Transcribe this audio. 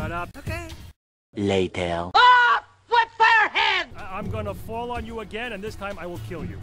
Shut up. Okay. Later. I I'm gonna fall on you again, and this time I will kill you.